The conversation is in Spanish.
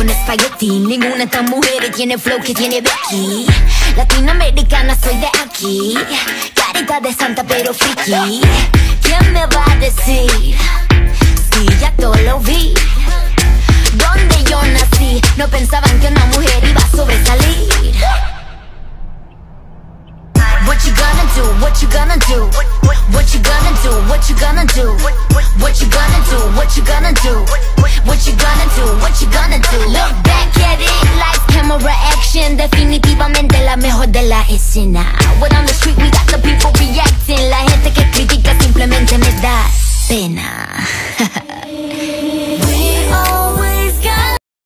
con espagueti Ninguna tan mujer tiene flow que tiene Becky Latinoamericana soy de aquí Carita de santa pero friki ¿Quién me va a decir? Si ya todo lo vi Donde yo nací No pensaban que una mujer iba a sobresalir What you gonna do? What you gonna do? What you gonna do? What you gonna do? What you gonna do? What you gonna do? What you gonna do? Definitivamente la mejor de la escena. When on the street we got the people reacting. La gente que critica simplemente me da pena